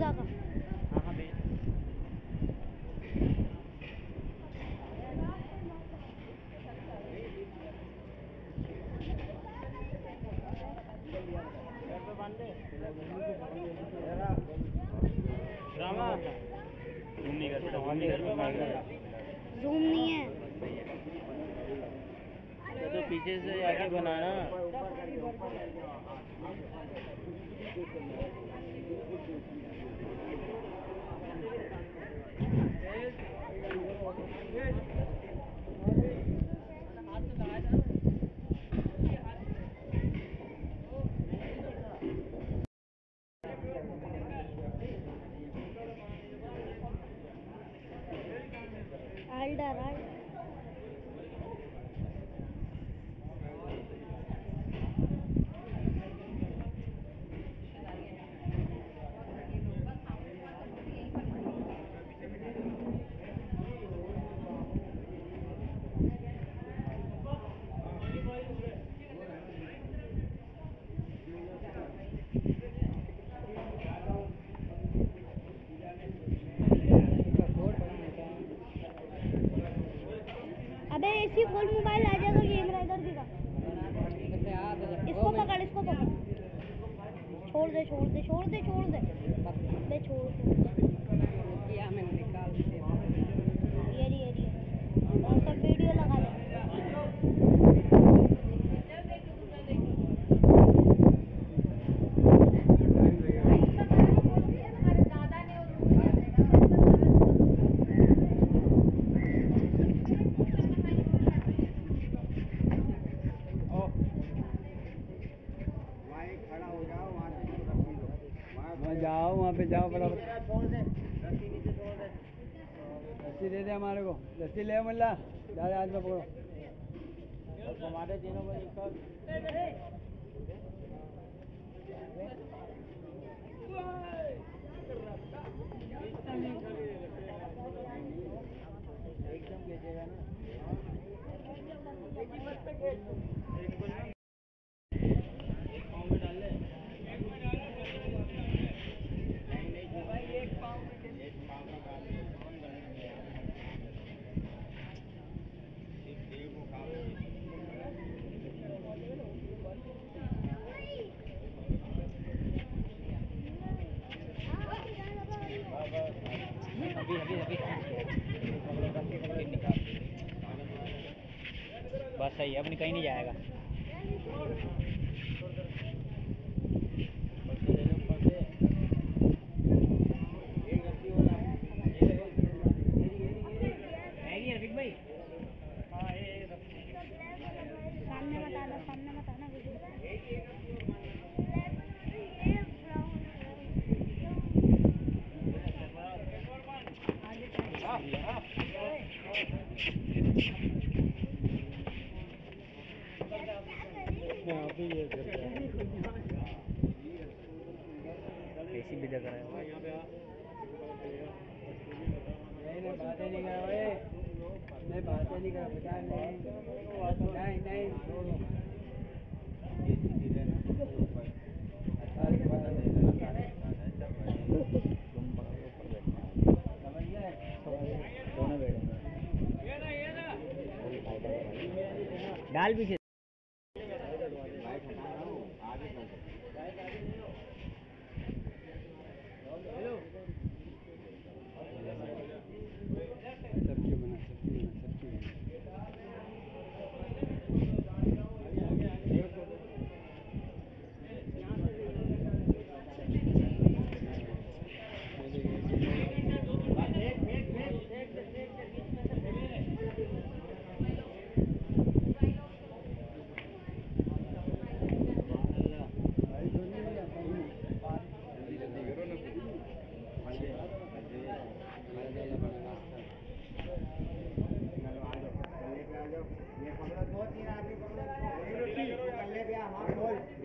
कब्जा का जूम नहीं है तो, तो पीछे से आगे बनाना Thank you. that right? Mobile आ जाएगा कैमरा इधर दिखा इसको पकड़ इसको पकड़। छोड़ दे छोड़ दे छोड़ दे छोड़ दे। छोड़ दे ये रही ये रही और सब वीडियो लगा दे वहाँ जाओ वहाँ पे जाओ फटाफट रस्सी दे दे हमारे को। रस्सी ले मुल्ला। दादा आज में पकड़ो। हमारे तीनों बस सही है अपनी कहीं नहीं जाएगा। सामने मत आना सामने मत आना ऐसी भी जगह है। बातें नहीं कर बातें नहीं नहीं। डाल पीछे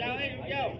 जाओ जाओ